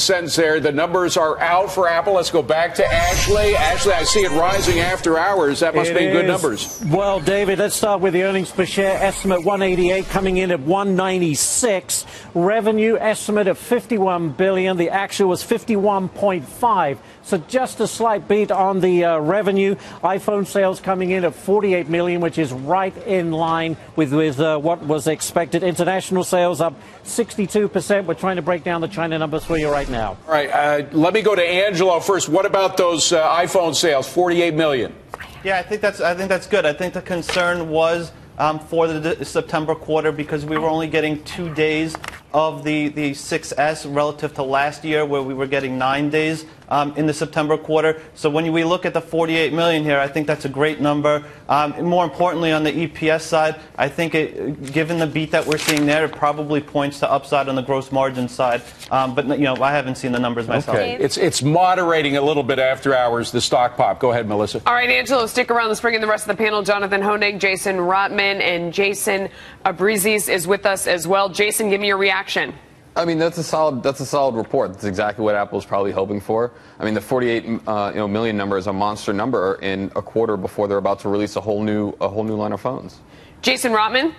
Sentence there. The numbers are out for Apple. Let's go back to Ashley. Ashley, I see it rising after hours. That must It be good numbers. Well, David, let's start with the earnings per share estimate 188 coming in at 196. Revenue estimate of 51 billion. The actual was 51.5. So just a slight beat on the uh, revenue. iPhone sales coming in at 48 million, which is right in line with with uh, what was expected. International sales up 62%. We're trying to break down the China numbers for you right now. All right, uh, let me go to Angelo first. What about those uh, iPhone sales? 48 million. Yeah, I think that's I think that's good. I think the concern was um, for the d- September quarter because we were only getting two days of the, the 6S relative to last year where we were getting nine days um, in the September quarter. So when we look at the 48 million here, I think that's a great number. Um, more importantly, on the EPS side, I think it, given the beat that we're seeing there, it probably points to upside on the gross margin side. Um, but you know, I haven't seen the numbers myself. Okay, it's it's moderating a little bit after hours. The stock pop. Go ahead, Melissa. All right, Angelo, stick around. Let's bring in the rest of the panel. Jonathan Hoenig, Jason Rotman, and Jason Abbruzzese is with us as well. Jason, give me your reaction. I mean, that's a solid. That's a solid report. That's exactly what Apple's probably hoping for. I mean, the 48 uh, you know, million number is a monster number in a quarter before they're about to release a whole new a whole new line of phones. Jason Rotman.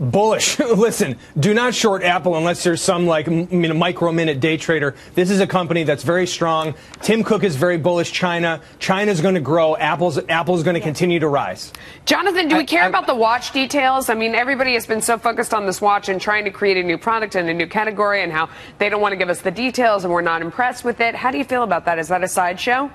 Bullish. Listen, do not short Apple unless there's some like m- you know, micro minute day trader. This is a company that's very strong. Tim Cook is very bullish. China. China's going to grow. Apple's Apple's going to continue to rise. Jonathan, do we I- care I- about the watch details? I mean, everybody has been so focused on this watch and trying to create a new product and a new category and how they don't want to give us the details and we're not impressed with it. How do you feel about that? Is that a sideshow?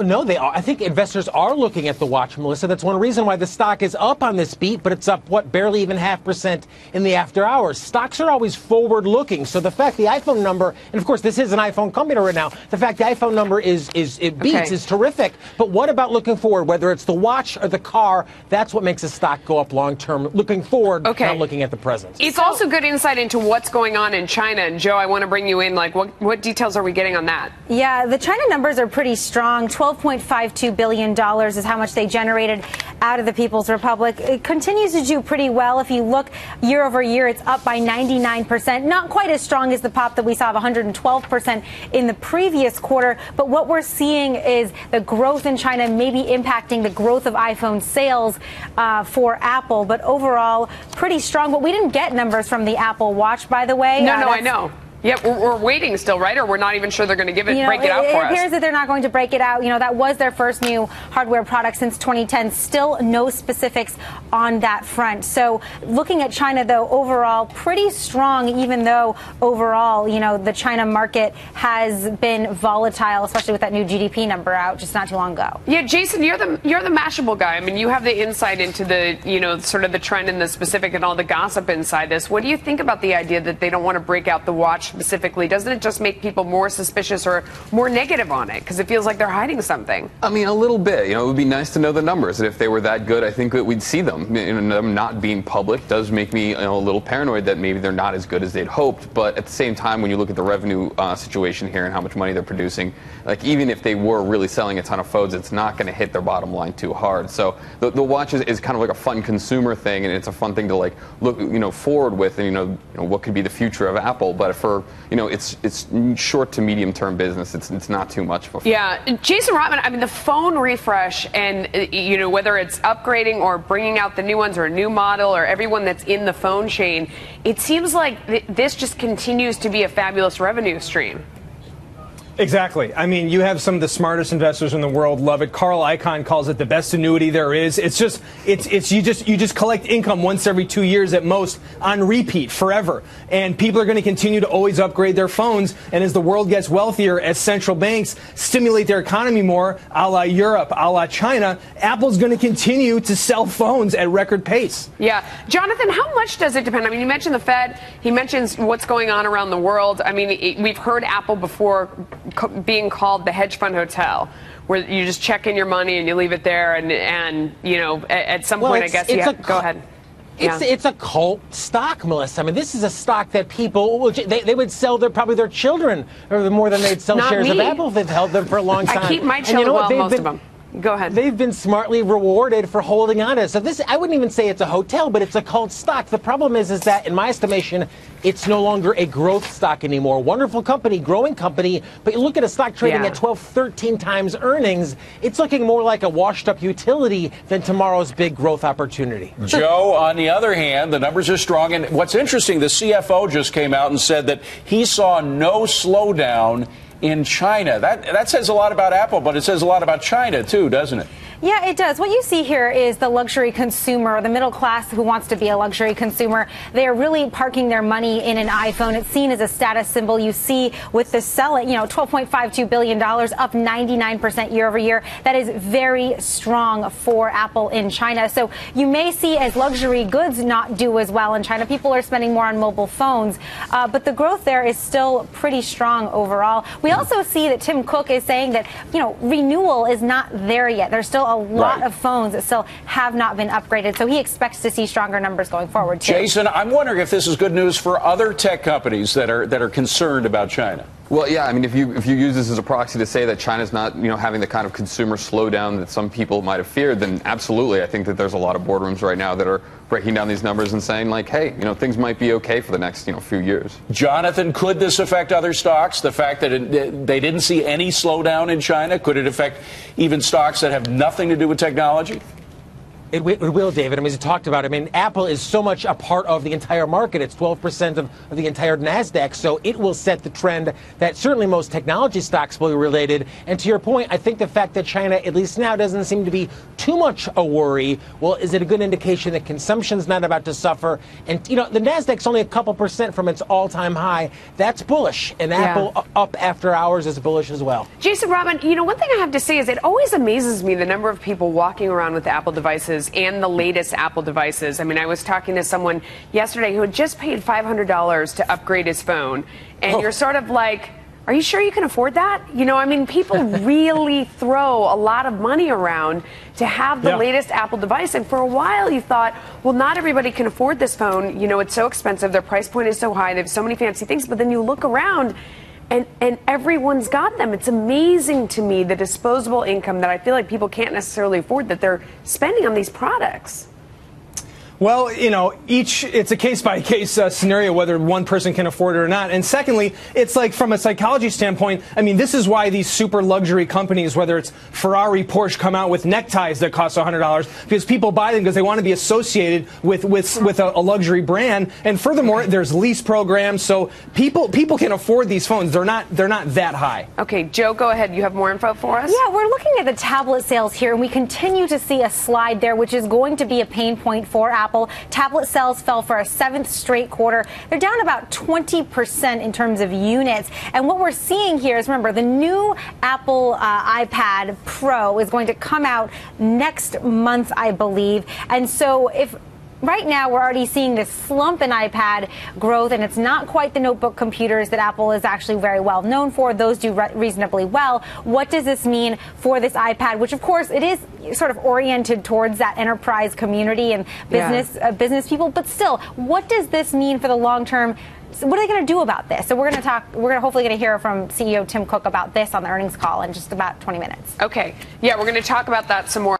No, they are. I think investors are looking at the watch, Melissa. That's one reason why the stock is up on this beat, but it's up, what, barely even half percent in the after hours. Stocks are always forward looking. So the fact the iPhone number, and of course this is an iPhone company right now, the fact the iPhone number is, is it beats Okay. is terrific. But what about looking forward, whether it's the watch or the car? That's what makes a stock go up long term, looking forward, Okay. not looking at the present. It's also good insight into what's going on in China. And Jo, I want to bring you in. Like, what, what details are we getting on that? Yeah, the China numbers are pretty strong. $12.52 billion is how much they generated out of the People's Republic. It continues to do pretty well. If you look year over year, it's up by 99%. Not quite as strong as the pop that we saw of 112% in the previous quarter. But what we're seeing is the growth in China maybe impacting the growth of iPhone sales uh, for Apple. But overall, pretty strong. But we didn't get numbers from the Apple Watch, by the way. No, Uh, no, I know. Yeah, we're, we're waiting still, right? Or we're not even sure they're going to give it, You know, break it out for us. It appears that they're not going to break it out. You know, that was their first new hardware product since 2010. Still no specifics on that front. So looking at China, though, overall pretty strong, even though overall, you know, the China market has been volatile, especially with that new GDP number out just not too long ago. Yeah, Jason, you're the you're the Mashable guy. I mean, you have the insight into the you know sort of the trend and the specific and all the gossip inside this. What do you think about the idea that they don't want to break out the watch specifically? Doesn't it just make people more suspicious or more negative on it because it feels like they're hiding something? I mean, a little bit. You know, it would be nice to know the numbers, and if they were that good, I think that we'd see them. You know, them not being public does make me you know, a little paranoid that maybe they're not as good as they'd hoped. But at the same time, when you look at the revenue uh, situation here and how much money they're producing, like even if they were really selling a ton of phones, it's not going to hit their bottom line too hard. So the, the watch is, is kind of like a fun consumer thing, and it's a fun thing to like look you know forward with, and you know, you know what could be the future of Apple. But for you know, it's it's short to medium term business. It's it's not too much a Yeah, Jason Rotman. I mean, the phone refresh and you know whether it's upgrading or bringing out the new ones or a new model or everyone that's in the phone chain, it seems like th- this just continues to be a fabulous revenue stream. Exactly. I mean, you have some of the smartest investors in the world love it. Carl Icahn calls it the best annuity there is. It's just, it's, it's you just, you just collect income once every two years at most on repeat forever. And people are going to continue to always upgrade their phones. And as the world gets wealthier, as central banks stimulate their economy more, a la Europe, a la China, Apple's going to continue to sell phones at record pace. Yeah, Jonathan, how much does it depend? I mean, you mentioned the Fed. He mentions what's going on around the world. I mean, we've heard Apple before being called the hedge fund hotel, where you just check in your money and you leave it there, and and you know, at, at some Well, point, I guess it's have, go ahead. It's, Yeah. it's a cult stock, Melissa. I mean, this is a stock that people they, they would sell their probably their children or more than they'd sell Not shares of. Apple if they've held them for a long time. I keep my And you know children what? well, They've most been- of them. Go ahead. They've been smartly rewarded for holding on to it. So this, I wouldn't even say it's a hotel, but it's a cult stock. The problem is, is that in my estimation, it's no longer a growth stock anymore. Wonderful company, growing company, but you look at a stock trading Yeah. at 12, 13 times earnings, it's looking more like a washed up utility than tomorrow's big growth opportunity. Jo, on the other hand, the numbers are strong. And what's interesting, the CFO just came out and said that he saw no slowdown in China. That, that says a lot about Apple, but it says a lot about China, too, doesn't it? Yeah, it does. What you see here is the luxury consumer, the middle class who wants to be a luxury consumer. They are really parking their money in an iPhone. It's seen as a status symbol. You see with the selling, you know, $12.52 billion, up 99% year over year. That is very strong for Apple in China. So you may see as luxury goods not do as well in China. People are spending more on mobile phones, uh, but the growth there is still pretty strong overall. We also see that Tim Cook is saying that, you know, renewal is not there yet. There's still a lot Right. of phones that still have not been upgraded. So he expects to see stronger numbers going forward, too. Jason, I'm wondering if this is good news for other tech companies that are that are concerned about China. Well, yeah, I mean, if you if you use this as a proxy to say that China's not, you know, having the kind of consumer slowdown that some people might have feared, then absolutely, I think that there's a lot of boardrooms right now that are breaking down these numbers and saying like, hey, you know, things might be okay for the next, you know, few years. Jonathan, could this affect other stocks? The fact that it, they didn't see any slowdown in China, could it affect even stocks that have nothing to do with technology? It, it will, David. I mean, as you talked about, I mean, Apple is so much a part of the entire market. It's 12% of, of the entire NASDAQ. So it will set the trend that certainly most technology stocks will be related. And to your point, I think the fact that China, at least now, doesn't seem to be too much a worry, well, is it a good indication that consumption's not about to suffer? And, you know, the NASDAQ's only a couple percent from its all time high. That's bullish. And Yeah. Apple up after hours is bullish as well. Jason Rotman, you know, one thing I have to say is it always amazes me the number of people walking around with Apple devices and the latest Apple devices. I mean, I was talking to someone yesterday who had just paid $500 to upgrade his phone, and Oh. you're sort of like, are you sure you can afford that? You know, I mean, people really throw a lot of money around to have the Yeah. latest Apple device. And for a while, you thought, well, not everybody can afford this phone. You know, it's so expensive. Their price point is so high. They have so many fancy things. But then you look around and, and everyone's got them. It's amazing to me the disposable income that I feel like people can't necessarily afford that they're spending on these products. Well, you know, each it's a case by case uh, scenario whether one person can afford it or not. And secondly, it's like from a psychology standpoint, I mean, this is why these super luxury companies, whether it's Ferrari, Porsche, come out with neckties that cost $100 because people buy them because they want to be associated with with with a, a luxury brand. And furthermore, there's lease programs, so people people can afford these phones. They're not they're not that high. Okay, Jo, go ahead. You have more info for us? Yeah, we're looking at the tablet sales here, and we continue to see a slide there, which is going to be a pain point for Apple. Tablet sales fell for a seventh straight quarter. They're down about 20% in terms of units. And what we're seeing here is remember, the new Apple uh, iPad Pro is going to come out next month, I believe. And so if Right now, we're already seeing this slump in iPad growth, and it's not quite the notebook computers that Apple is actually very well known for. Those do re- reasonably well. What does this mean for this iPad, which, of course, it is sort of oriented towards that enterprise community and Yeah. business uh, business people? But still, what does this mean for the long term? So what are they going to do about this? So we're going to talk. We're going to hopefully going to hear from CEO Tim Cook about this on the earnings call in just about 20 minutes. Okay. Yeah, we're going to talk about that some more.